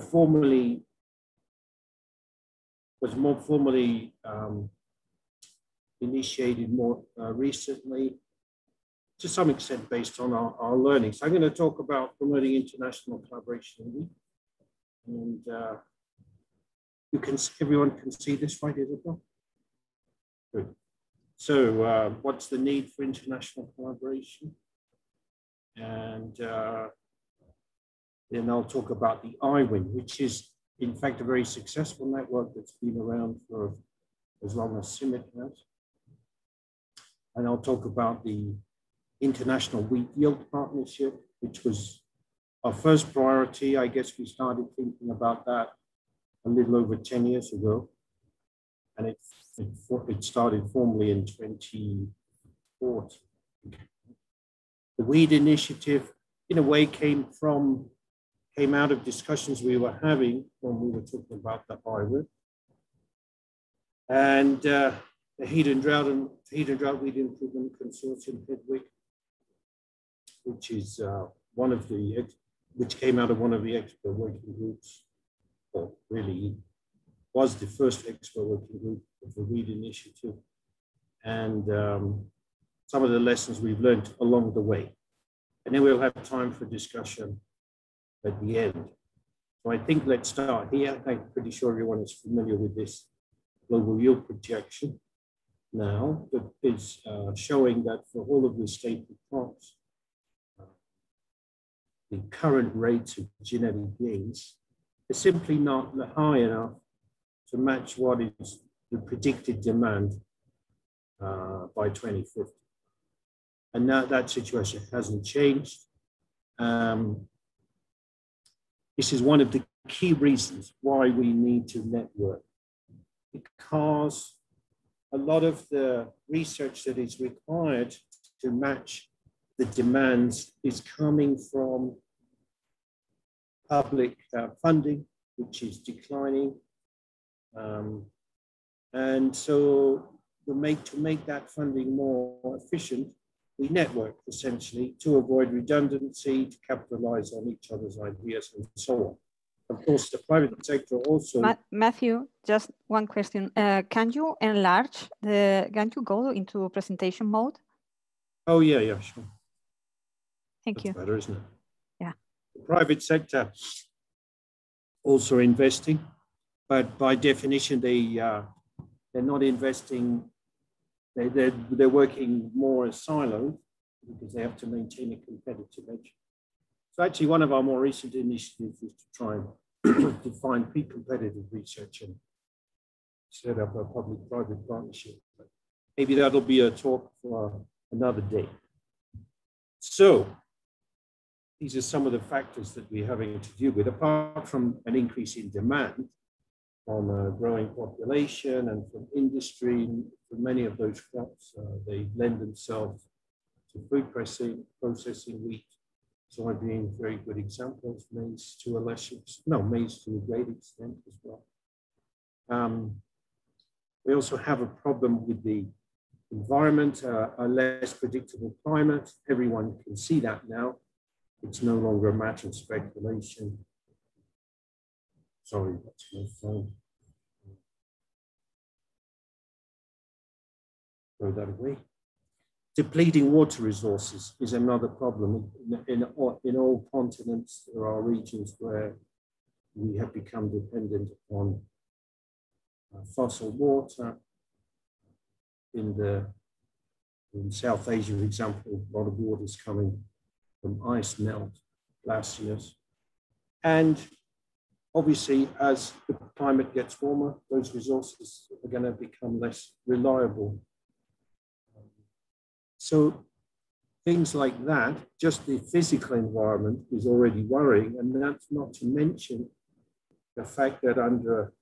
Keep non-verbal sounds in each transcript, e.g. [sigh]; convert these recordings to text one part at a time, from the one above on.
formally was more formally um, initiated more uh, recently, to some extent based on our, our learning. So I'm going to talk about promoting international collaboration. And uh, you can, everyone can see this right, Isabel? Good. So uh, what's the need for international collaboration? And uh, then I'll talk about the IWIN, which is in fact a very successful network that's been around for as long as CIMMYT has. And I'll talk about the International Wheat Yield Partnership, which was our first priority. I guess we started thinking about that a little over 10 years ago. And it, it, it started formally in 2014. The Wheat Initiative, in a way, came from came out of discussions we were having when we were talking about the IWIN. And uh, the Heat and Drought and Heat and Drought Wheat Improvement Consortium, HeDWIC, which is uh, one of the, which came out of one of the expert working groups, or really was the first expert working group of the Wheat Initiative. And um, some of the lessons we've learned along the way. And then we'll have time for discussion at the end. So I think let's start here. I'm pretty sure everyone is familiar with this global yield projection now that is uh, showing that for all of the staple crops, uh, the current rates of genetic gains are simply not high enough to match what is the predicted demand uh, by 2050. And that, that situation hasn't changed. Um, this is one of the key reasons why we need to network because a lot of the research that is required to match the demands is coming from public uh, funding, which is declining. Um, and so to make, to make that funding more efficient, we network essentially to avoid redundancy, to capitalize on each other's ideas and so on. Of course, the private sector also. Ma Matthew, just one question. Uh, can you enlarge the, can you go into presentation mode? Oh, yeah, yeah, sure. Thank That's you. better, isn't it? Yeah. The private sector also investing, but by definition, they, uh, they're not investing they, they're, they're working more as silos because they have to maintain a competitive edge. So actually one of our more recent initiatives is to try and [clears throat] define pre-competitive research and set up a public-private partnership. But maybe that'll be a talk for another day. So these are some of the factors that we're having to deal with, apart from an increase in demand from a growing population and from industry. For many of those crops, uh, they lend themselves to food pressing, processing wheat, soybean, very good examples, maize to a lesser, no, maize to a great extent as well. Um, we also have a problem with the environment, uh, a less predictable climate. Everyone can see that now. It's no longer a matter of speculation. Sorry, that's my phone. Throw that away. Depleting water resources is another problem. In, in, in all continents, there are regions where we have become dependent on uh, fossil water. In the in South Asia, for example, a lot of water is coming from ice melt, glaciers. And Obviously, as the climate gets warmer, those resources are going to become less reliable. So things like that, just the physical environment is already worrying. And that's not to mention the fact that under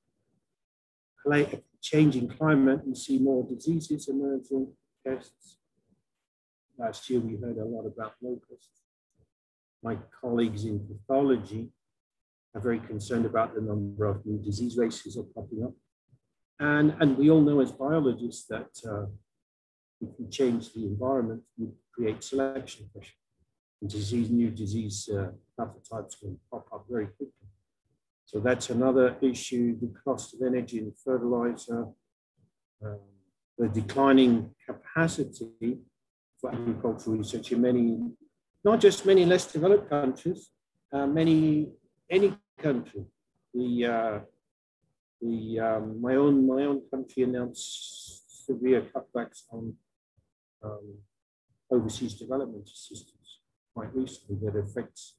a changing climate, we see more diseases emerging, pests. Last year, we heard a lot about locusts. My colleagues in pathology are very concerned about the number of new disease races are popping up. And, and we all know as biologists that uh, if you change the environment, you create selection pressure. And disease, new disease uh, pathotypes will pop up very quickly. So that's another issue, the cost of energy and fertilizer, um, the declining capacity for agricultural research in many, not just many less developed countries, uh, many, any country. The, uh, the um, my own my own country announced severe cutbacks on um, overseas development assistance quite recently that affects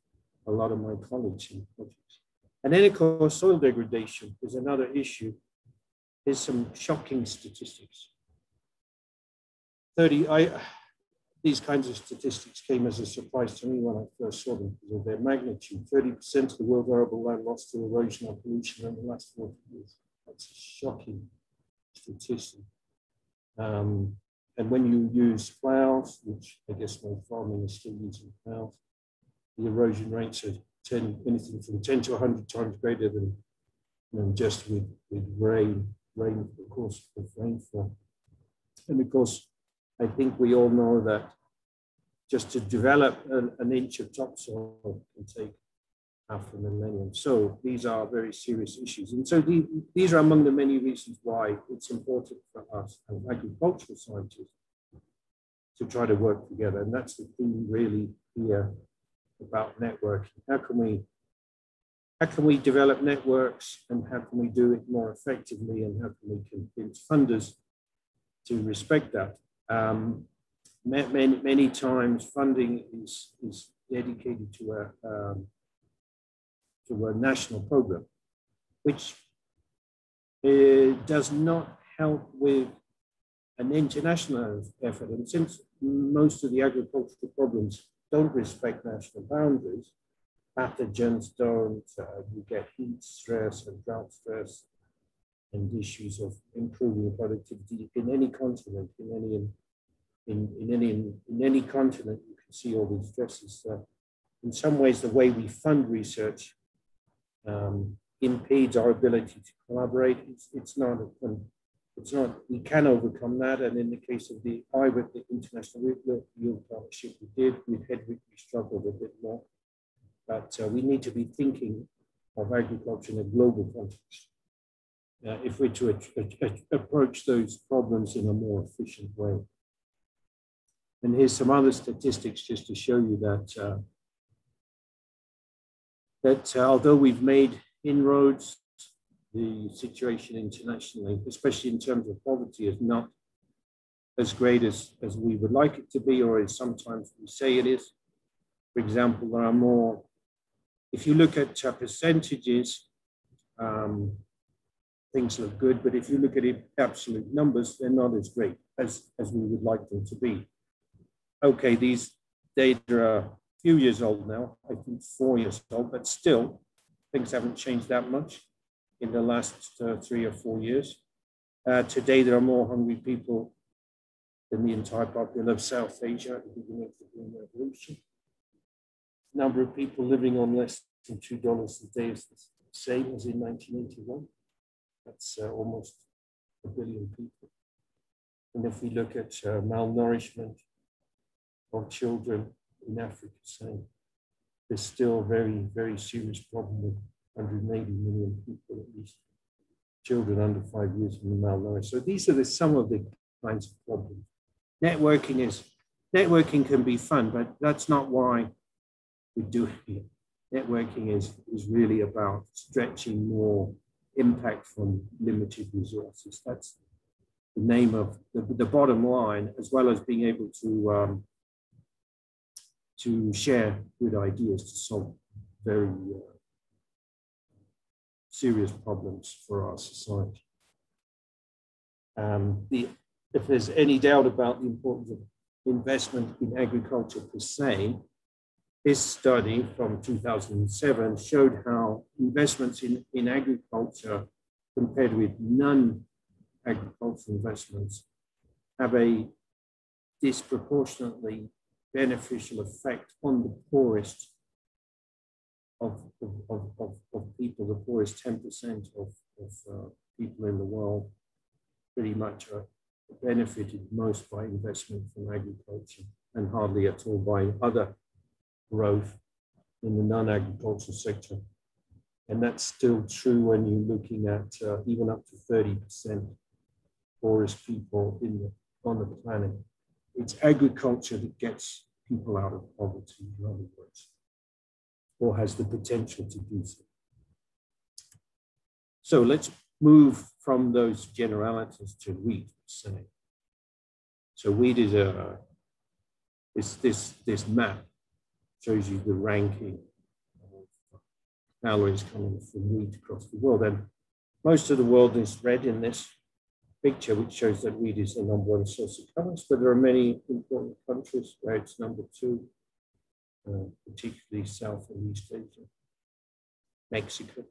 a lot of my colleagues in projects. And then of course soil degradation is another issue. There's some shocking statistics. 30, I, these kinds of statistics came as a surprise to me when I first saw them because of their magnitude. 30% of the world's arable land lost to erosion or pollution in the last 40 years. That's a shocking statistic. Um, and when you use plows, which I guess most farming is still using plows, the erosion rates are 10, anything from 10 to 100 times greater than, than just with, with rain, rain, of course, with rainfall. And of course, I think we all know that just to develop an, an inch of topsoil can take half a millennium. So these are very serious issues. And so the, these are among the many reasons why it's important for us as agricultural scientists to try to work together. And that's the theme really here about networking. How can we how can we develop networks and how can we do it more effectively and how can we convince funders to respect that? Um, many, many times funding is, is dedicated to a, um, to a national program, which uh, does not help with an international effort. And since most of the agricultural problems don't respect national boundaries, pathogens don't, uh, you get heat stress and drought stress, and issues of improving productivity in any continent, in any in, in any in any continent, you can see all these stresses. Uh, in some ways, the way we fund research um, impedes our ability to collaborate. It's, it's not it's not we can overcome that. And in the case of the IWYP, the International Yield Partnership, we did with HeDWIC, we struggled a bit more. But uh, we need to be thinking of agriculture in a global context uh, if we're to approach those problems in a more efficient way. And here's some other statistics just to show you that, uh, that uh, although we've made inroads, the situation internationally, especially in terms of poverty, is not as great as, as we would like it to be, or as sometimes we say it is. For example, there are more, if you look at uh, percentages, um, things look good, but if you look at it, absolute numbers, they're not as great as, as we would like them to be. Okay, these data are few years old now, I think four years old, but still things haven't changed that much in the last uh, three or four years. Uh, today, there are more hungry people than the entire population of South Asia at the beginning of the Green Revolution. Number of people living on less than $2 a day is the same as in 1981. That's uh, almost a billion people. And if we look at uh, malnourishment of children in Africa, say, there's still a very, very serious problem with 180 million people at least, children under five years being malnourished. So these are the, some of the kinds of problems. Networking is, networking can be fun, but that's not why we do it. Networking is, is really about stretching more impact from limited resources. That's the name of the, the bottom line, as well as being able to um, to share good ideas to solve very uh, serious problems for our society. Um, the, if there's any doubt about the importance of investment in agriculture per se, this study from 2007 showed how investments in, in agriculture compared with non-agricultural investments have a disproportionately beneficial effect on the poorest of, of, of, of people, the poorest 10% of, of uh, people in the world pretty much are benefited most by investment from agriculture and hardly at all by other growth in the non-agricultural sector. And that's still true when you're looking at uh, even up to 30% poorest people in the, on the planet. It's agriculture that gets people out of poverty, in other words, or has the potential to do so. So let's move from those generalities to wheat, say. So wheat is a, this, this, this map shows you the ranking of calories coming from wheat across the world. And most of the world is red in this picture, which shows that wheat is the number one source of calories, but there are many important countries where it's number two, uh, particularly South and East Asia, Mexico.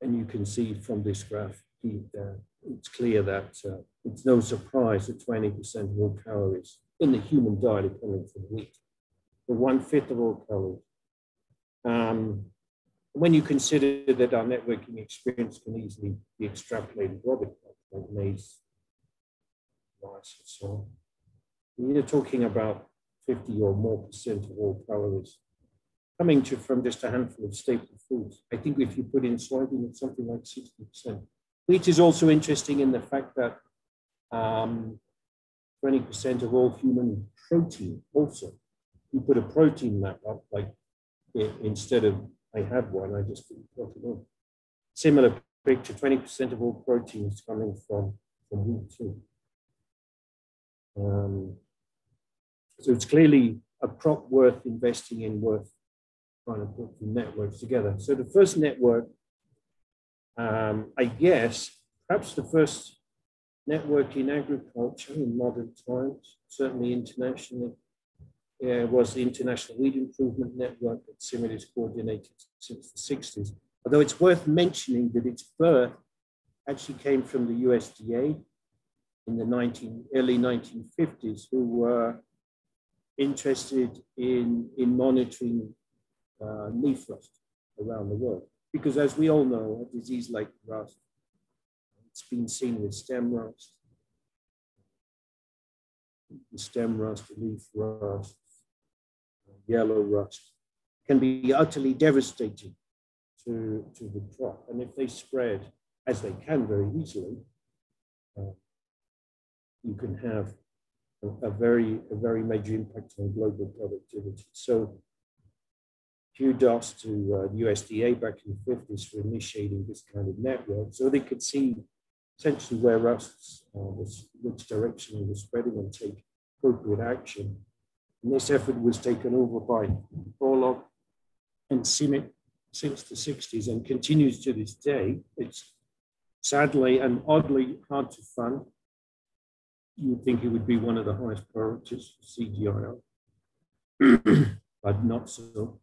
And you can see from this graph, uh, it's clear that uh, it's no surprise that 20% of all calories in the human diet are coming from wheat, the one fifth of all calories. Um, when you consider that our networking experience can easily be extrapolated like maize, rice, and so on, you're talking about 50 or more percent of all calories coming to from just a handful of staple foods. I think if you put in soybean, it's something like 60%. Wheat is also interesting in the fact that 20% um, of all human protein also. You put a protein map up, like instead of I had one, I just put it in. Similar picture, 20% of all proteins coming from, from wheat too. Um, so it's clearly a crop worth investing in, worth trying to put the networks together. So the first network, um, I guess, perhaps the first network in agriculture in modern times, certainly internationally, uh, was the International Wheat Improvement Network that has coordinated since the 60s. Although it's worth mentioning that its birth actually came from the USDA in the 19, early 1950s, who were interested in, in monitoring uh, leaf rust around the world. Because as we all know, a disease like rust, it's been seen with stem rust, stem rust, leaf rust, yellow rust, can be utterly devastating to, to the crop. And if they spread, as they can very easily, uh, you can have a, a, very, a very major impact on global productivity. So kudos to uh, the USDA back in the 50s for initiating this kind of network so they could see essentially where rusts uh, was, which direction it was spreading and take appropriate action. And this effort was taken over by Borlaug and CIMMYT since the 60s and continues to this day. It's sadly and oddly hard to fund. You would think it would be one of the highest priorities for CGIAR, [clears throat] but not so.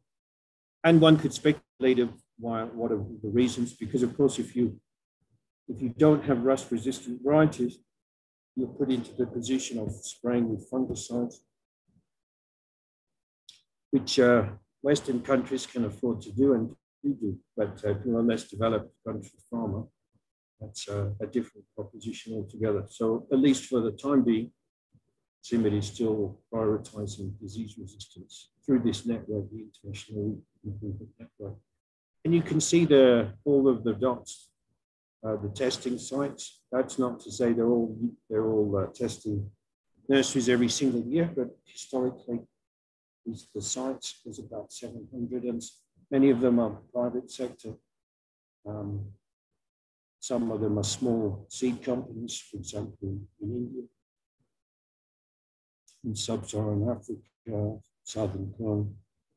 And one could speculate of why, what are the reasons, because of course, if you if you don't have rust-resistant varieties, you're put into the position of spraying with fungicides, which uh, Western countries can afford to do and do do, but uh, if you're a less developed country farmer, that's uh, a different proposition altogether. So at least for the time being, CIMMYT is still prioritizing disease resistance through this network, the International Improvement Network. And you can see the all of the dots, uh, the testing sites. That's not to say they're all they're all uh, testing nurseries every single year, but historically, the sites. There's about 700, and many of them are private sector. Um, some of them are small seed companies, for example, in India in sub-Saharan Africa, Southern Congo.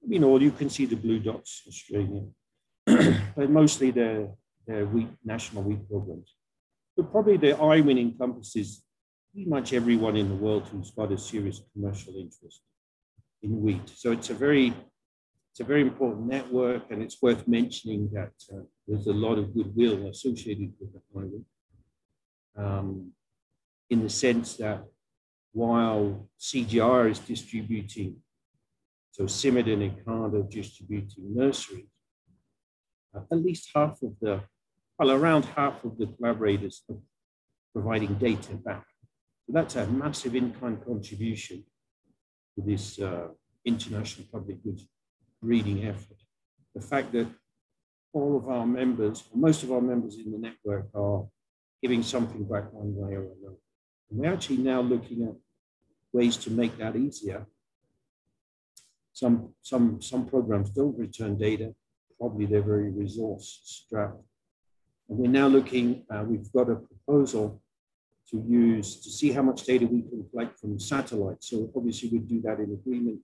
I mean, all you can see the blue dots, Australia, [clears throat] but mostly they're, they're wheat, national wheat programs. But probably the IWIN encompasses pretty much everyone in the world who's got a serious commercial interest in wheat. So it's a very, it's a very important network, and it's worth mentioning that uh, there's a lot of goodwill associated with the IWIN, um, in the sense that while CGIAR is distributing, so CIMMYT and ICARDA distributing nurseries, uh, at least half of the, well, around half of the collaborators are providing data back. So that's a massive in-kind contribution this uh, international public goods breeding effort. the fact that all of our members, most of our members in the network are giving something back one way or another. And we're actually now looking at ways to make that easier. Some, some, some programs don't return data. Probably they're very resource strapped. And we're now looking, uh, we've got a proposal to use to see how much data we can collect from satellites. So obviously we'd do that in agreement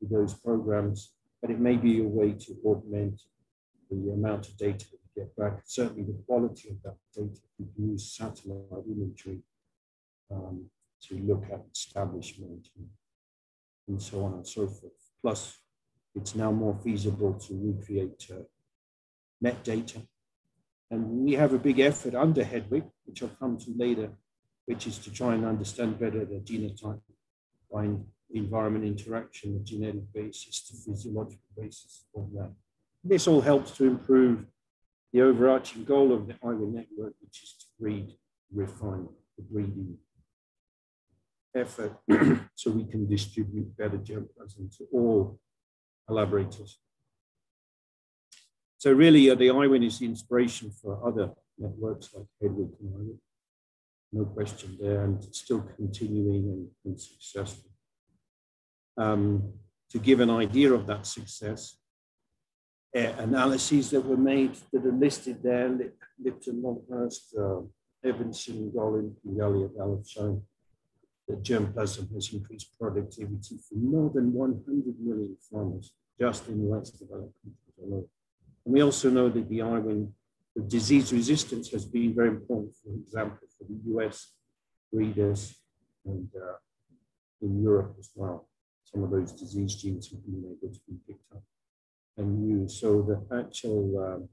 with those programs, but it may be a way to augment the amount of data we get back. Certainly the quality of that data. We can use satellite imagery um, to look at establishment and, so on and so forth. Plus, it's now more feasible to recreate uh, met data and we have a big effort under HeDWIC, which I'll come to later, which is to try and understand better the genotype, find environment interaction, the genetic basis, the physiological basis of that. This all helps to improve the overarching goal of the IWIN network, which is to breed, refine the breeding effort [clears throat] so we can distribute better germplasm to all collaborators. So really, uh, the IWIN is the inspiration for other networks like HeDWIC and IWIN. No question there, and still continuing and, and successful. Um, to give an idea of that success, uh, analyses that were made that are listed there, Lipton, Longhurst, uh, Evenson, Gollin, and Elliott have shown that germplasm has increased productivity for more than 100 million farmers just in less developed countries alone. And we also know that the IWIN, the disease resistance has been very important, for example, for the US breeders and uh, in Europe as well. Some of those disease genes have been able to be picked up and used. So the actual um,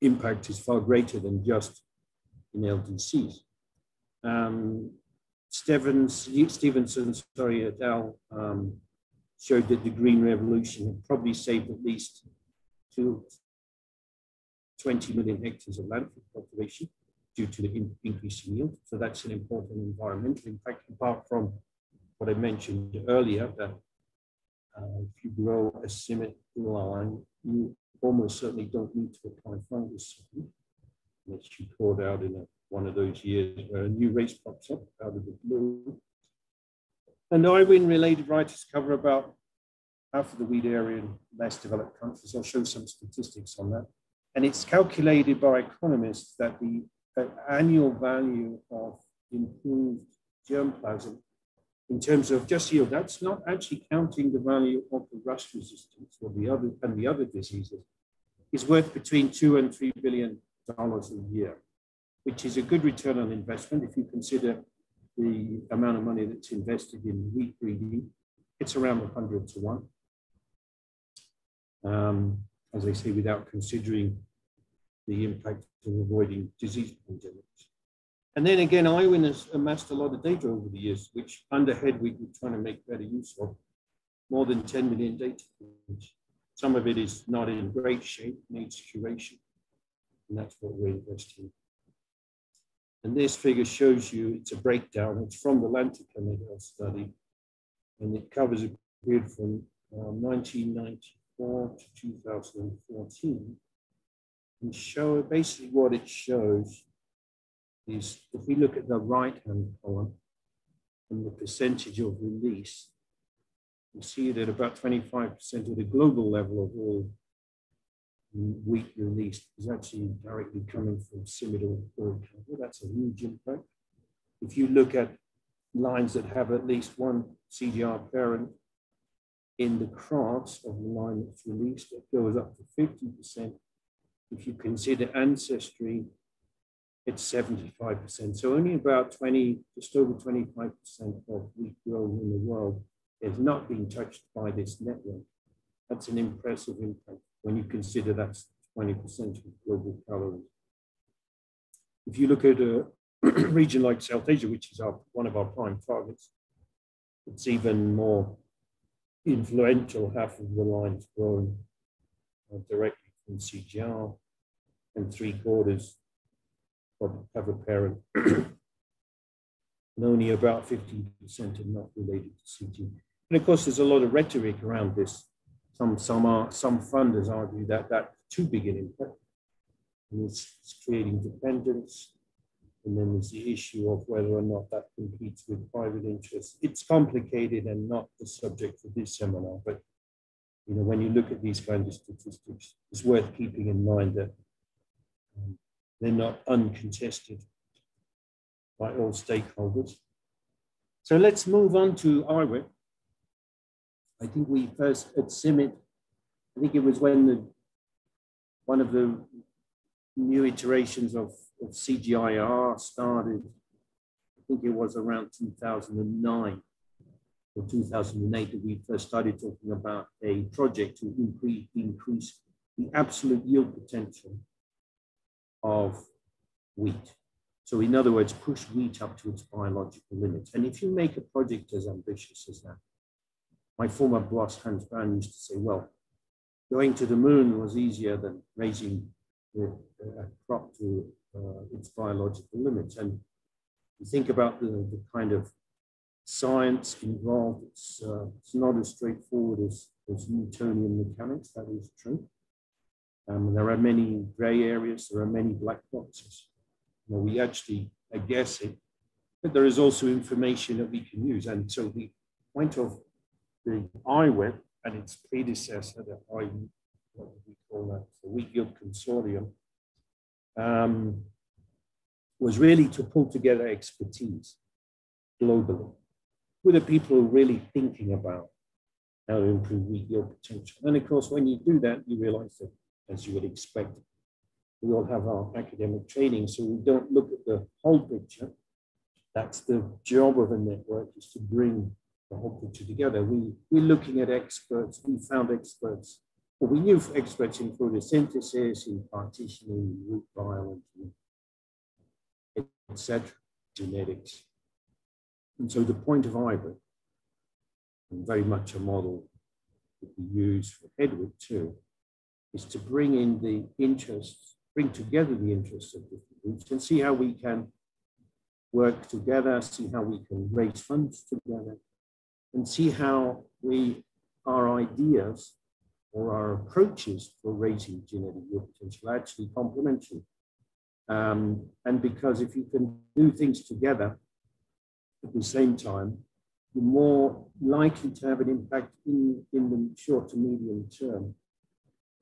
impact is far greater than just in LDCs. Um, Stevens, Stevenson, sorry, al. Um, showed that the Green Revolution had probably saved at least to 20 million hectares of land landfill cultivation due to the in, increase in yield. So that's an important environmental impact, apart from what I mentioned earlier, that uh, if you grow a cement line, you almost certainly don't need to apply fungus unless you poured out in a, one of those years where a new race pops up out of the blue. And IWIN related writers cover about of the wheat area in less developed countries. I'll show some statistics on that. And it's calculated by economists that the annual value of improved germplasm in terms of just yield, that's not actually counting the value of the rust resistance or the other and the other diseases, is worth between two and three billion dollars a year, which is a good return on investment if you consider the amount of money that's invested in wheat breeding. It's around 100 to 1 um, as I say, without considering the impact of avoiding disease pandemics. And then again, IWIN has amassed a lot of data over the years, which under HeDWIC we're trying to make better use of. More than 10 million data points. Some of it is not in great shape, needs curation. And that's what we're investing in. And this figure shows you, it's a breakdown. It's from the Lantican study. And it covers a period from um, 1990 to 2014 and show basically what it shows is if we look at the right hand column and the percentage of release, you see that about 25% of the global level of all wheat released is actually directly coming from Simidor or That's a huge impact. If you look at lines that have at least one CGIAR parent in the cross of the line that's released, it goes up to 50%. If you consider ancestry, it's 75%. So only about 20, just over 25% of wheat grown in the world has not been touched by this network. That's an impressive impact when you consider that's 20% of global calories. If you look at a [clears throat] region like South Asia, which is our, one of our prime targets, it's even more influential half of the lines grown uh, directly from CGIAR and three quarters have a parent. and only about 15% are not related to CGIAR. And of course, there's a lot of rhetoric around this some some are some funders argue that that's too big an impact. And it's, it's creating dependence. And then there's the issue of whether or not that competes with private interests. It's complicated and not the subject of this seminar, but you know, when you look at these kinds of statistics, it's worth keeping in mind that um, they're not uncontested by all stakeholders. So let's move on to IWYP. I think we first at CIMMYT, I think it was when the one of the new iterations of, of CGIAR started. I think it was around 2009 or 2008 that we first started talking about a project to increase, increase the absolute yield potential of wheat. So in other words, push wheat up to its biological limits. And if you make a project as ambitious as that, my former boss, Hans Braun, used to say, well, going to the moon was easier than raising uh, crop to uh, its biological limits. And you think about the, the kind of science involved, it's, uh, it's not as straightforward as, as Newtonian mechanics, that is true. Um, there are many gray areas, there are many black boxes. You know, we actually are guessing, but there is also information that we can use. And so the point of the IWYP and its predecessor, the I, what do we call that, the Wheat Yield Consortium, um, was really to pull together expertise globally with the people who are really thinking about how to improve your potential. And of course, when you do that, you realize that, as you would expect, we all have our academic training, so we don't look at the whole picture. That's the job of a network, is to bring the whole picture together. We, we're looking at experts, we found experts, we knew experts in photosynthesis, in partitioning, root biology, etc., genetics. And so the point of IBRIC, and very much a model that we use for HeDWIC too, is to bring in the interests, bring together the interests of different groups and see how we can work together, see how we can raise funds together, and see how we, our ideas or our approaches for raising genetic yield potential are actually complementary. Um, and because if you can do things together at the same time, you're more likely to have an impact in, in the short to medium term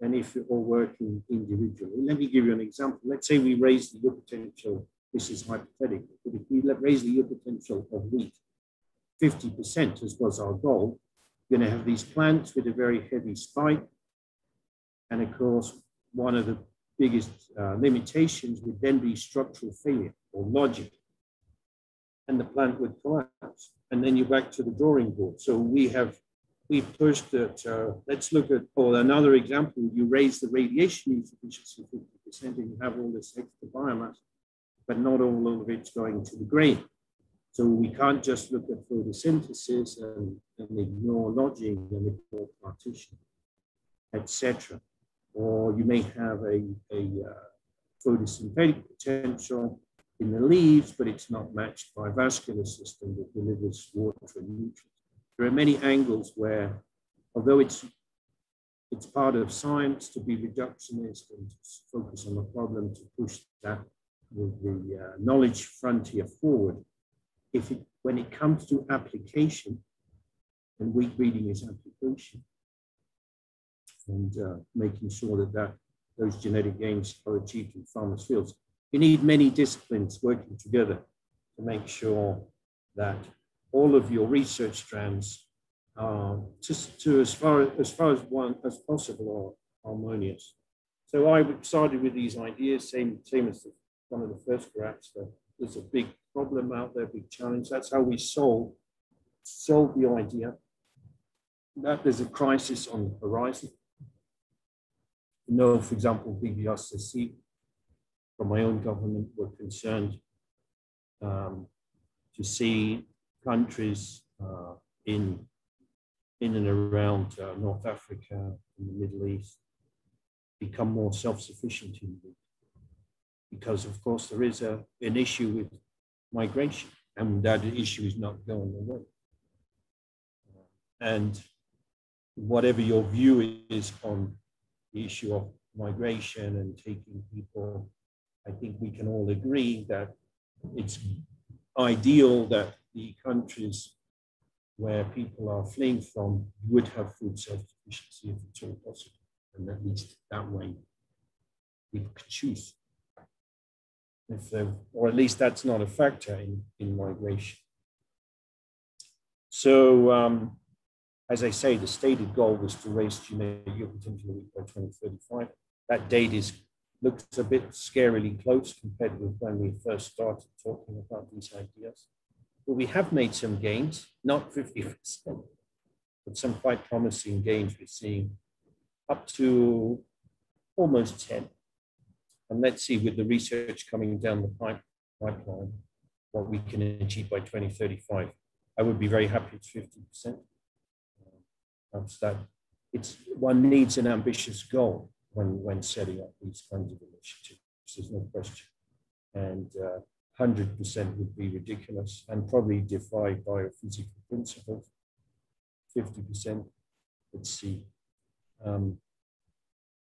than if you're all working individually. Let me give you an example. Let's say we raise the yield potential, this is hypothetical, but if we raise the yield potential of wheat 50%, as was our goal, you're going to have these plants with a very heavy spike. And of course, one of the biggest uh, limitations would then be structural failure or lodging. And the plant would collapse. And then you're back to the drawing board. So we have, we pushed that, uh, let's look at, or another example, you raise the radiation efficiency 50% and you have all this extra biomass, but not all of it's going to the grain. So we can't just look at photosynthesis and, and ignore lodging and ignore partition, etc. Or you may have a, a uh, photosynthetic potential in the leaves, but it's not matched by a vascular system that delivers water and nutrients. There are many angles where, although it's it's part of science to be reductionist and to focus on the problem to push that with the uh, knowledge frontier forward if it, when it comes to application, and wheat reading is application, and uh, making sure that, that those genetic gains are achieved in farmers' fields. You need many disciplines working together to make sure that all of your research strands are just to as far as far as one as possible are harmonious. So I started with these ideas, same same as the, one of the first graphs. There's a big problem out there, big challenge. That's how we solve, solve the idea that there's a crisis on the horizon. You know, for example, BBSRC from my own government were concerned um, to see countries uh, in, in and around uh, North Africa and the Middle East become more self-sufficient in because of course there is a, an issue with migration, and that issue is not going away. And whatever your view is on the issue of migration and taking people, I think we can all agree that it's ideal that the countries where people are fleeing from would have food self-sufficiency if it's all possible. And at least that way people could choose. If or at least that's not a factor in, in migration. So um, as I say, the stated goal was to raise yield potential by 2035. That date is looks a bit scarily close compared with when we first started talking about these ideas. But we have made some gains, not 50%, but some quite promising gains we're seeing up to almost 10. And let's see with the research coming down the pipe, pipeline, what we can achieve by 2035. I would be very happy with 50% perhaps that it's one needs an ambitious goal when, when setting up these kinds of initiatives. There's no question. And uh, 100% would be ridiculous and probably defy biophysical principles. 50%, let's see. Um,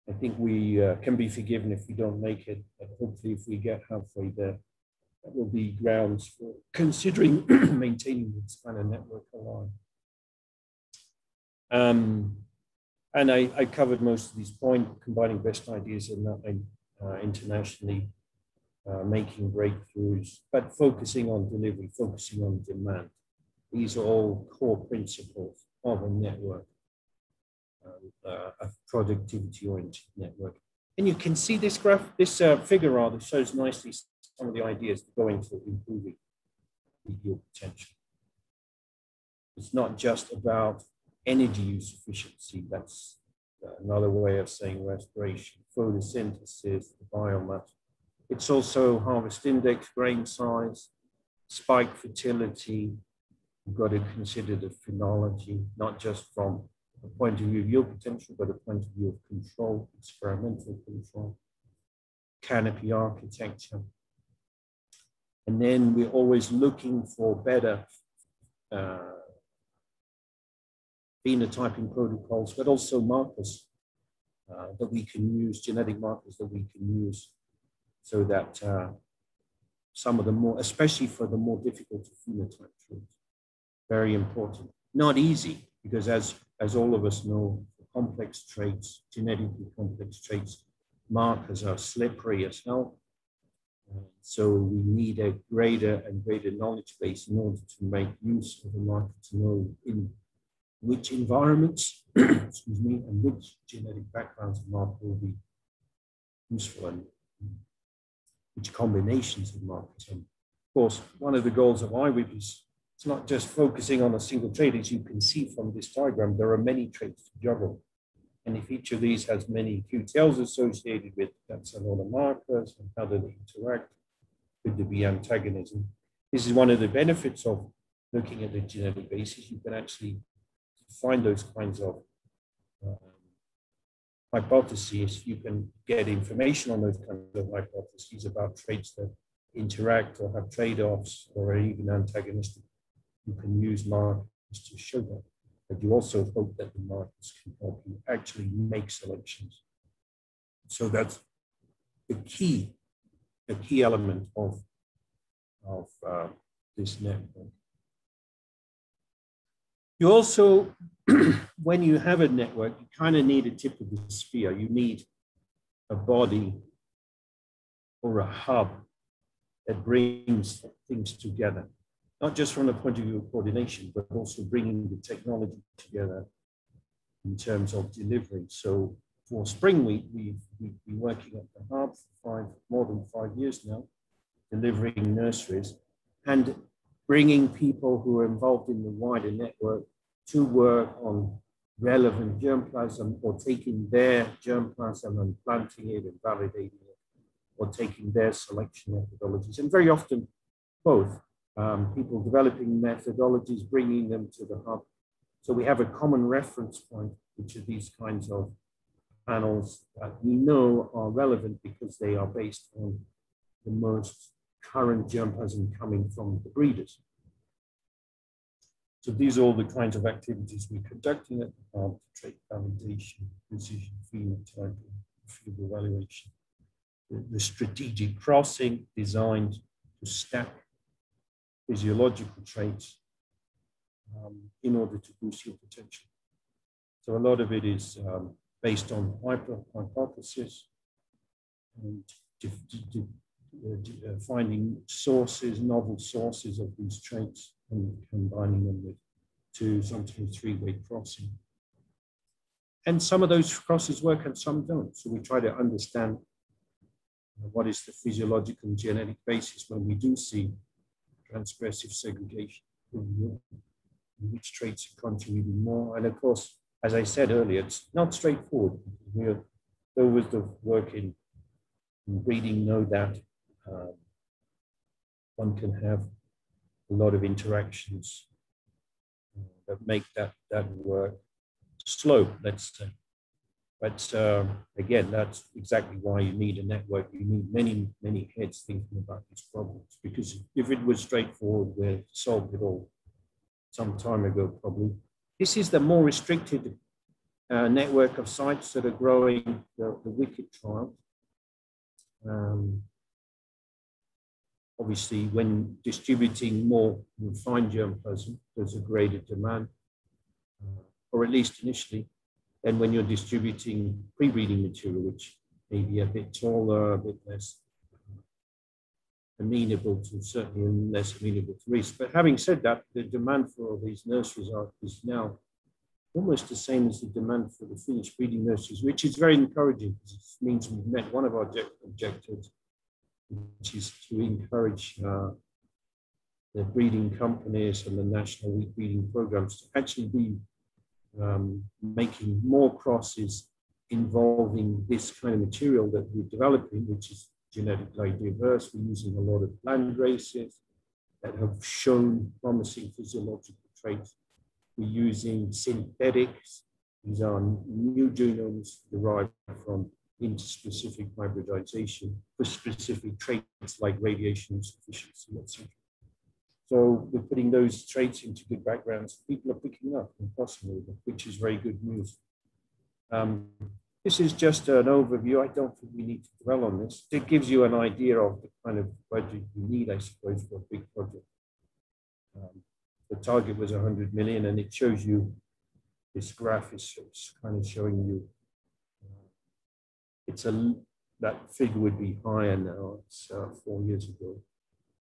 I think we uh, can be forgiven if we don't make it, but hopefully if we get halfway there, that will be grounds for considering [clears throat] maintaining this kind of network alive. Um, and I, I, covered most of these points, combining best ideas and uh, internationally uh, making breakthroughs, but focusing on delivery, focusing on demand. These are all core principles of a network, uh, uh a productivity-oriented network. And you can see this graph, this uh, figure rather shows nicely some of the ideas going to improving your potential. It's not just about energy use efficiency. That's another way of saying respiration, photosynthesis, biomass. It's also harvest index, grain size, spike fertility. You've got to consider the phenology, not just from point of view of yield potential, but a point of view of control, experimental control, canopy architecture. And then we're always looking for better uh, phenotyping protocols, but also markers uh, that we can use, genetic markers that we can use so that uh, some of the more, especially for the more difficult to phenotype traits, very important. Not easy, because as, as all of us know, complex traits, genetically complex traits, markers are slippery as hell. So we need a greater and greater knowledge base in order to make use of the marker to know in which environments, [clears throat] excuse me, and which genetic backgrounds of marker will be useful and which combinations of markers. And of course, one of the goals of IWYP is it's not just focusing on a single trait. As you can see from this diagram, there are many traits to juggle. And if each of these has many QTLs associated with, that's a lot of markers and how do they interact. Could there be antagonism? This is one of the benefits of looking at the genetic basis. You can actually find those kinds of um, hypotheses, you can get information on those kinds of hypotheses about traits that interact or have trade-offs or are even antagonistic. You can use markers to show that. But you also hope that the markers can help you actually make selections. So that's the key, the key element of, of uh, this network. You also, [clears throat] when you have a network, you kind of need a tip of the spear. You need a body or a hub that brings things together, not just from the point of view of coordination, but also bringing the technology together in terms of delivery. So for Spring Wheat, we've, we've been working at the hub for five, more than five years now, delivering nurseries. And bringing people who are involved in the wider network to work on relevant germplasm or taking their germplasm and planting it and validating it or taking their selection methodologies. And very often both um, people developing methodologies, bringing them to the hub. So we have a common reference point, which are these kinds of panels that we know are relevant because they are based on the most current germplasm coming from the breeders. So these are all the kinds of activities we're conducting at the farm, trait validation, precision phenotyping, field evaluation. The, the strategic crossing designed to stack physiological traits um, in order to boost your potential. So a lot of it is um, based on hypothesis and uh, finding sources, novel sources of these traits and combining them with two, sometimes three-way crossing. And some of those crosses work and some don't. So we try to understand what is the physiological and genetic basis when we do see transgressive segregation, which traits are contributing more. And of course, as I said earlier, it's not straightforward. We're, with the work in, in breeding know that um, one can have a lot of interactions uh, that make that, that work slow, let's say. But um, again, that's exactly why you need a network. You need many, many heads thinking about these problems. Because if it was straightforward, we'd solved it all some time ago, probably. This is the more restricted uh, network of sites that are growing the, the wicked trial. Um, obviously, when distributing more refined germplasm, there's a greater demand, uh, or at least initially, than when you're distributing pre-breeding material, which may be a bit taller, a bit less amenable to certainly less amenable to risk. But having said that, the demand for all these nurseries are, is now almost the same as the demand for the finished breeding nurseries, which is very encouraging because it means we've met one of our objectives, which is to encourage uh, the breeding companies and the national wheat breeding programs to actually be um, making more crosses involving this kind of material that we're developing, which is genetically diverse. We're using a lot of land races that have shown promising physiological traits. We're using synthetics. These are new genomes derived from interspecific hybridization for specific traits like radiation insufficiency, etc. So we're putting those traits into good backgrounds. People are picking up and crossing which is very good news. Um, this is just an overview. I don't think we need to dwell on this. It gives you an idea of the kind of budget you need, I suppose, for a big project. Um, the target was 100 million, and it shows you this graph is kind of showing you uh, it's a that figure would be higher now. It's uh, four years ago,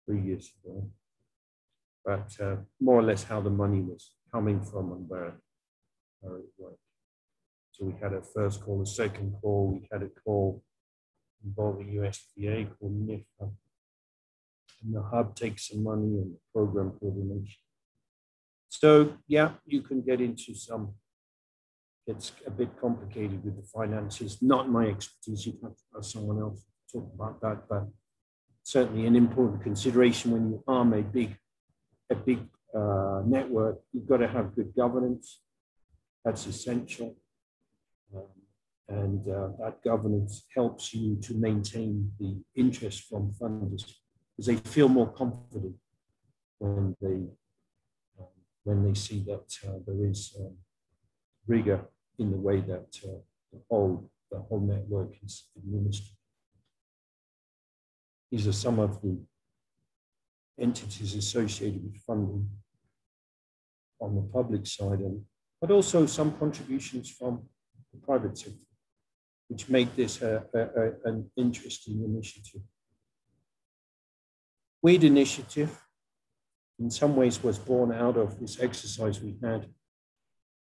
three years ago but uh, more or less how the money was coming from and where, where it went. So we had a first call, a second call, we had a call involving USDA called NIFA. And the hub takes some money and the program coordination. So yeah, you can get into some, it's a bit complicated with the finances, not my expertise, you'd have to ask someone else to talk about that, but certainly an important consideration when you arm a big a big uh, network, you've got to have good governance. That's essential. Um, and uh, that governance helps you to maintain the interest from funders because they feel more confident when they um, when they see that uh, there is um, rigor in the way that uh, the whole the whole network is administered. These are some of the entities associated with funding on the public side, and, but also some contributions from the private sector, which make this a, a, a, an interesting initiative. Wheat Initiative, in some ways, was born out of this exercise we had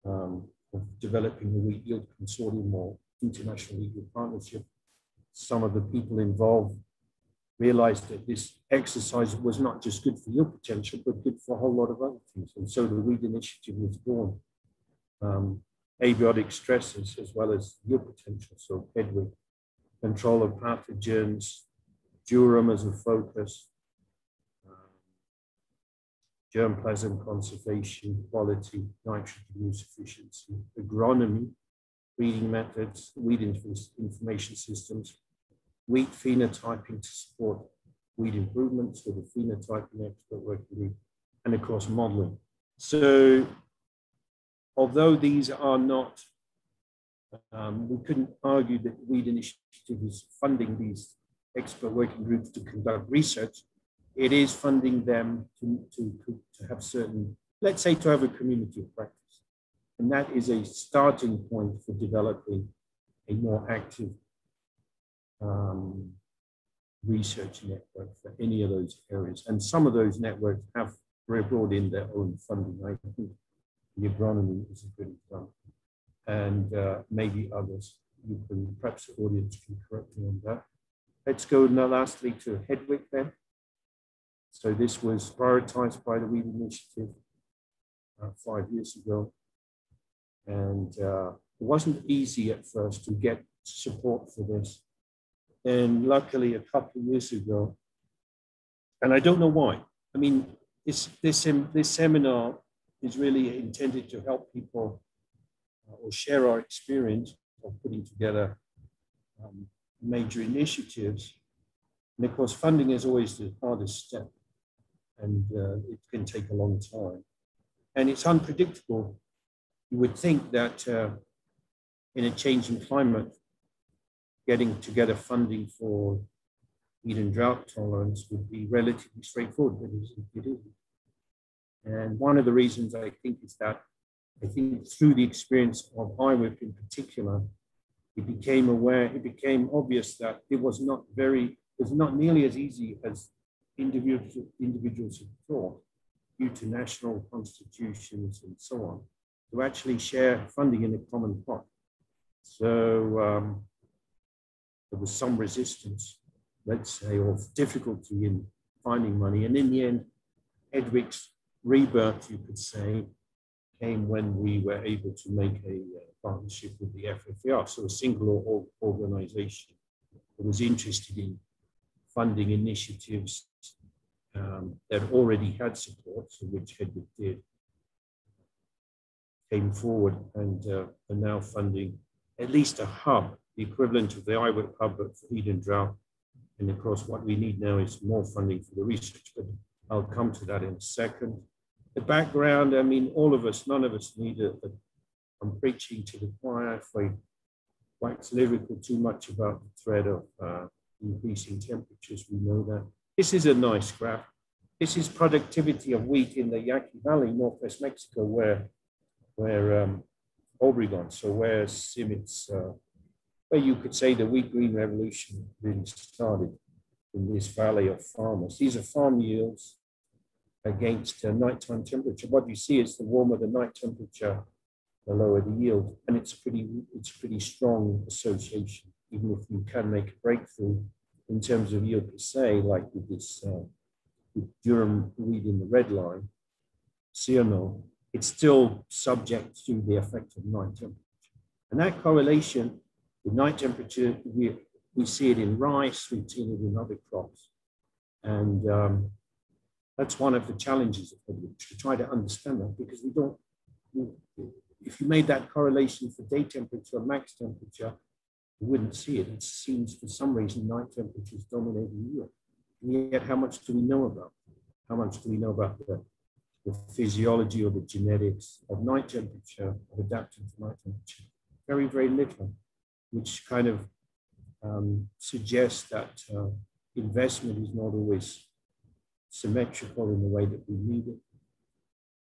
um, of developing the Wheat Yield Consortium or International Wheat Yield Partnership. Some of the people involved realized that this exercise was not just good for your potential, but good for a whole lot of other things. And so the Wheat Initiative was born. Um, abiotic stresses as well as your potential. So HeDWIC, control of pathogens, durum as a focus, um, germplasm conservation, quality, nitrogen use efficiency, agronomy, breeding methods, wheat information systems, wheat phenotyping to support wheat improvements with the phenotyping expert working group, and of course modeling. So although these are not, um, we couldn't argue that Wheat Initiative is funding these expert working groups to conduct research, it is funding them to, to, to have certain, let's say to have a community of practice. And that is a starting point for developing a more active um, research network for any of those areas. And some of those networks have brought in their own funding. I think the agronomy is a good example. And uh, maybe others. You can, perhaps the audience can correct me on that. Let's go now lastly to HeDWIC then. So this was prioritized by the Wheat Initiative uh, five years ago. And uh, it wasn't easy at first to get support for this. And luckily, a couple of years ago, and I don't know why. I mean, this, this, this seminar is really intended to help people uh, or share our experience of putting together um, major initiatives. And of course, funding is always the hardest step, and uh, it can take a long time. And it's unpredictable. You would think that uh, in a changing climate, getting together funding for weed and drought tolerance would be relatively straightforward, but it isn't. And one of the reasons I think is that I think through the experience of IWYP in particular, it became aware, it became obvious that it was not very, it was not nearly as easy as individuals, individuals had thought due to national constitutions and so on, to actually share funding in a common pot. So um, there was some resistance, let's say, or difficulty in finding money. And in the end, HeDWIC's rebirth, you could say, came when we were able to make a uh, partnership with the FFAR, so a single organization that was interested in funding initiatives um, that already had support, so which HeDWIC did, came forward and uh, are now funding at least a hub, the equivalent of the IWYP hub for Eden Drought. And of course, what we need now is more funding for the research, but I'll come to that in a second. The background, I mean, all of us, none of us need I'm preaching to the choir if I wax lyrical too much about the threat of uh, increasing temperatures. We know that. This is a nice graph. This is productivity of wheat in the Yaqui Valley, northwest Mexico, where, where um, Obregon, so where CIMMYT's, uh, where you could say the wheat green revolution really started in this valley of farmers. These are farm yields against uh, nighttime temperature. What you see is the warmer the night temperature, the lower the yield. And it's pretty, it's pretty strong association, even if you can make a breakthrough in terms of yield per se, like with this uh, with durum wheat in the red line, CNO, it's still subject to the effect of night temperature. And that correlation with night temperature, we, we see it in rice, we've seen it in other crops. And um, that's one of the challenges of to try to understand that because we don't, if you made that correlation for day temperature max temperature, you wouldn't see it. It seems for some reason night temperatures dominate year. And yet, how much do we know about? How much do we know about the, the physiology or the genetics of night temperature, of adapting to night temperature? Very, very little, which kind of um, suggests that uh, investment is not always symmetrical in the way that we need it.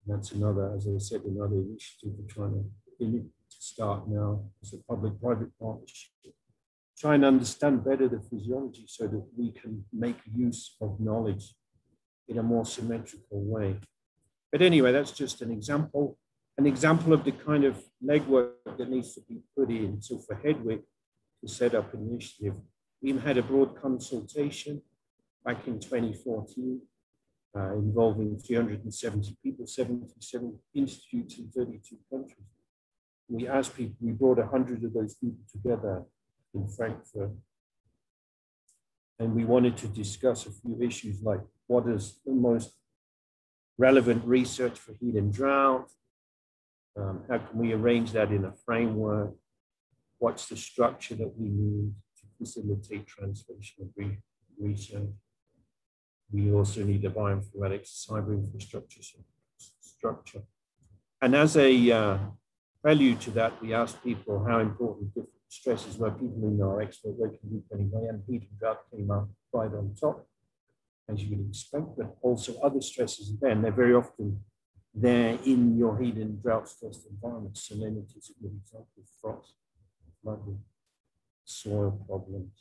And that's another, as I said, another initiative we're trying to, to start now as a public-private partnership. Try and understand better the physiology so that we can make use of knowledge in a more symmetrical way. But anyway, that's just an example, an example of the kind of legwork that needs to be put in. So for HeDWIC to set up an initiative, we had a broad consultation back in 2014 uh, involving 370 people, 77 institutes in 32 countries. We asked people, we brought 100 of those people together in Frankfurt. And we wanted to discuss a few issues like what is the most relevant research for heat and drought? Um, how can we arrange that in a framework? What's the structure that we need to facilitate translation of re research? We also need a bioinformatics cyber infrastructure structure. And as a uh, prelude to that, we asked people how important different stresses were. People in our expert working group anyway, and heat and drought came up right on top, as you would expect, but also other stresses there. And they're very often there in your heat and drought stressed environment. Salinity is a good example, frost, flooding, soil problems.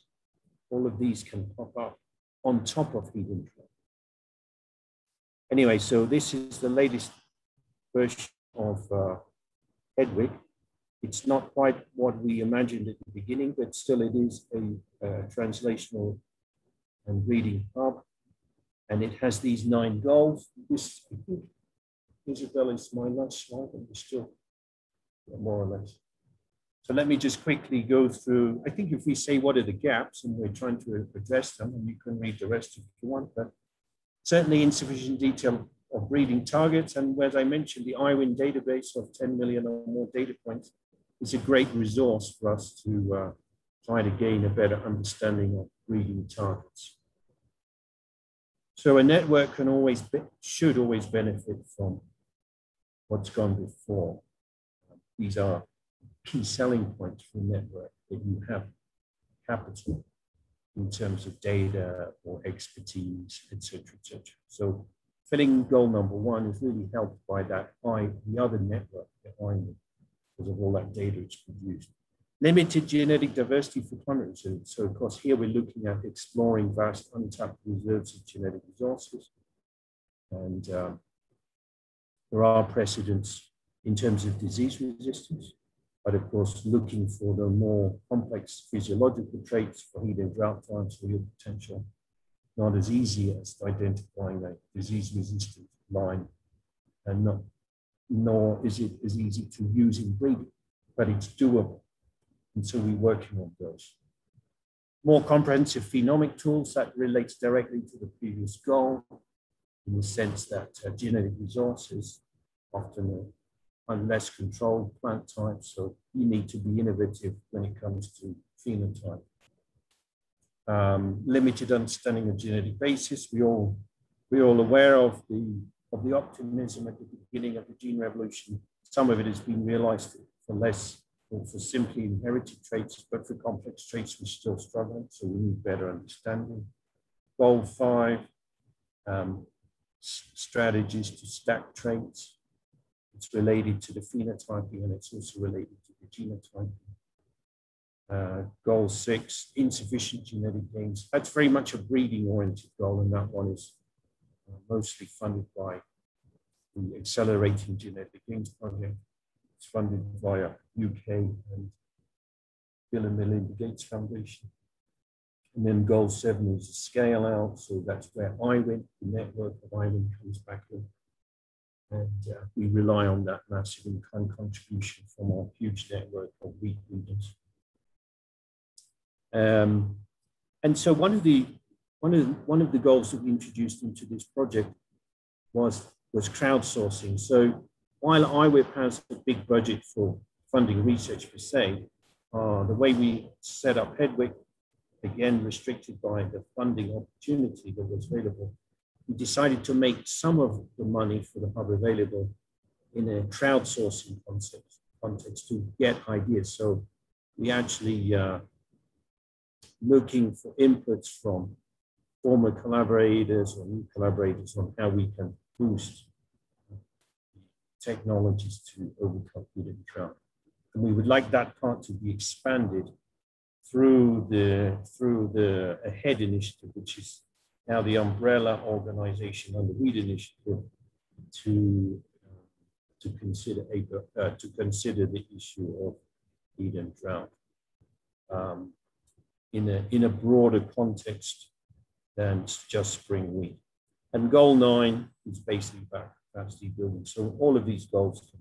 All of these can pop up on top of heat and drought. Anyway, so this is the latest version of uh, HeDWIC. It's not quite what we imagined at the beginning, but still it is a, a translational and reading hub. And it has these nine goals. This, Isabel is my last slide, and we're still more or less. So let me just quickly go through. I think if we say what are the gaps, and we're trying to address them, and you can read the rest if you want, but certainly insufficient detail of breeding targets. And as I mentioned, the IWIN database of 10 million or more data points is a great resource for us to uh, try to gain a better understanding of breeding targets. So a network can always, be, should always benefit from what's gone before. These are key selling points for a network that you have capital in terms of data or expertise, etc., etc. So filling goal number one is really helped by that by the other network behind it because of all that data it's produced. Limited genetic diversity for climate resilience. So of course here we're looking at exploring vast untapped reserves of genetic resources. And um, there are precedents in terms of disease resistance, but of course looking for the more complex physiological traits for heat and drought times for your potential not as easy as identifying a disease resistant line and not, nor is it as easy to use in breeding, but it's doable. And so we're working on those. More comprehensive phenomic tools that relates directly to the previous goal in the sense that uh, genetic resources often are less controlled plant types, so you need to be innovative when it comes to phenotype um, limited understanding of genetic basis. We all we're all aware of the of the optimism at the beginning of the gene revolution. Some of it has been realized for less or for simply inherited traits, but for complex traits we're still struggling. So we need better understanding. Goal five, um, strategies to stack traits. It's related to the phenotyping and it's also related to the genotyping. Uh, goal six, insufficient genetic gains. That's very much a breeding oriented goal, and that one is uh, mostly funded by the Accelerating Genetic Gains Project. It's funded via UK and Bill and Melinda Gates Foundation. And then goal seven is a scale out. So that's where I went, the network of IWIN comes back in. And uh, we rely on that massive income contribution from our huge network of wheat breeders. Um, and so one of the one of the, one of the goals that we introduced into this project was was crowdsourcing. So while IWYP has a big budget for funding research per se, uh, the way we set up HeDWIC, again restricted by the funding opportunity that was available, we decided to make some of the money for the hub available in a crowdsourcing context, to get ideas. So we actually uh, looking for inputs from former collaborators or new collaborators on how we can boost technologies to overcome hidden drought. And we would like that part to be expanded through the through the AHEAD initiative, which is now the umbrella organization under Wheat initiative to to consider uh, to consider the issue of heat and drought. Um, in a, in a broader context than just spring wheat. And goal nine is basically about capacity building. So all of these goals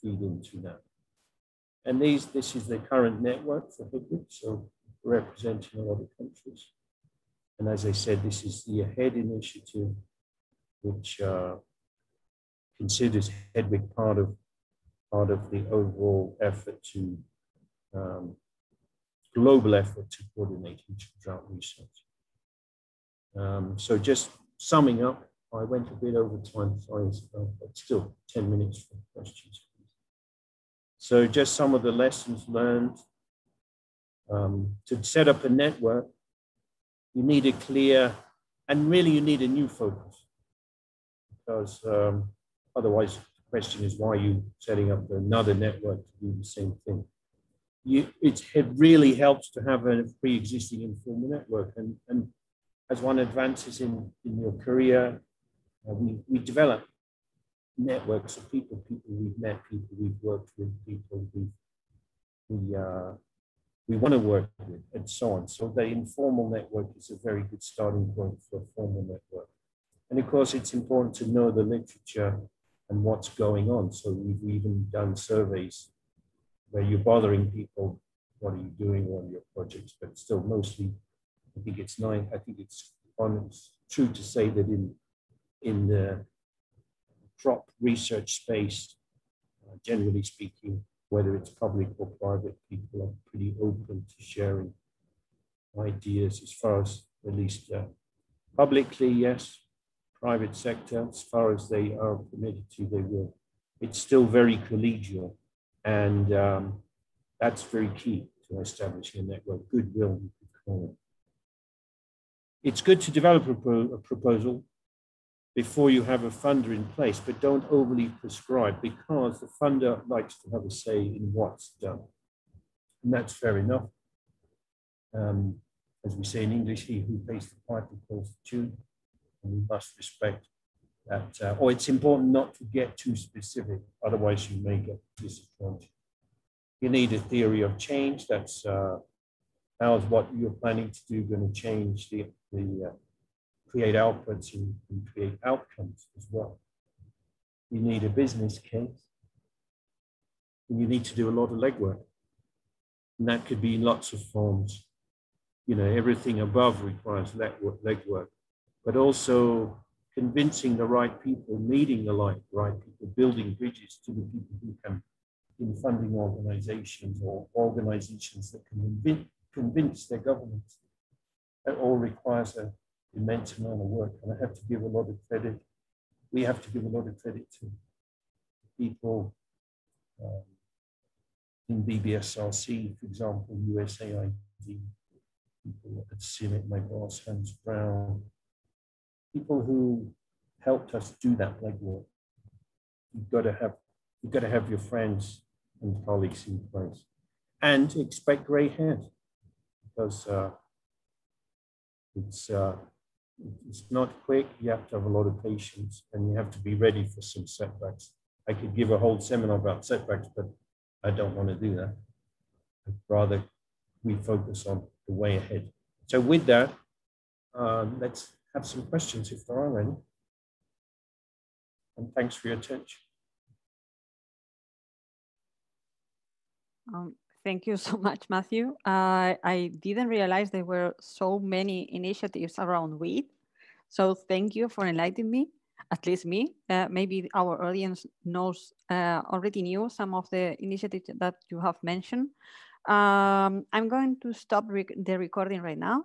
feed into that. And these, this is the current network for HIPIC, so representing a lot of countries. And as I said, this is the AHEAD initiative, which uh, considers HeDWIC part of part of the overall effort to um, global effort to coordinate drought research. Um, so just summing up, I went a bit over time, sorry, but still 10 minutes for questions. So just some of the lessons learned. Um, to set up a network, you need a clear, and really you need a new focus. Because um, otherwise the question is why are you setting up another network to do the same thing? You, it, it really helps to have a pre-existing informal network. And, and as one advances in, in your career, uh, we, we develop networks of people, people we've met, people we've worked with, people we we uh, we want to work with, and so on. So the informal network is a very good starting point for a formal network. And of course, it's important to know the literature and what's going on. So we've even done surveys where you're bothering people, what are you doing on your projects? But still, mostly, I think it's nine. I think it's on. It's true to say that in in the crop research space, uh, generally speaking, whether it's public or private, people are pretty open to sharing ideas as far as at least uh, publicly, yes, private sector, as far as they are permitted to, they will. It's still very collegial, and um, that's very key to establishing a network, goodwill, you could call it. It's good to develop a, pro a proposal before you have a funder in place, but don't overly prescribe because the funder likes to have a say in what's done. And that's fair enough. Um, as we say in English, he who pays the piper calls the tune, and we must respect that. Uh, or it's important not to get too specific, otherwise you may get disappointed. You need a theory of change. That's uh, how's what you're planning to do going to change the, the uh, create outputs and, and create outcomes as well. You need a business case. And you need to do a lot of legwork. And that could be in lots of forms. You know, everything above requires legwork, legwork but also convincing the right people, meeting the right, right people, building bridges to the people who can, in funding organizations or organizations that can convince, convince their governments. That all requires a immense amount of work, and I have to give a lot of credit. We have to give a lot of credit to people um, in BBSRC, for example, USAID, people at CIMMYT, my boss, Hans Braun, people who helped us do that legwork. You've got to have you've got to have your friends and colleagues in place, and expect grey hairs because uh, it's uh, it's not quick. You have to have a lot of patience and you have to be ready for some setbacks. I could give a whole seminar about setbacks, but I don't want to do that. I'd rather we focus on the way ahead. So with that, um, let's have some questions if there are any. And thanks for your attention. Um, Thank you [laughs] so much, Matthew. Uh, I didn't realize there were so many initiatives around wheat. So thank you for enlightening me, at least me. Uh, maybe our audience knows uh, already knew some of the initiatives that you have mentioned. Um, I'm going to stop rec the recording right now.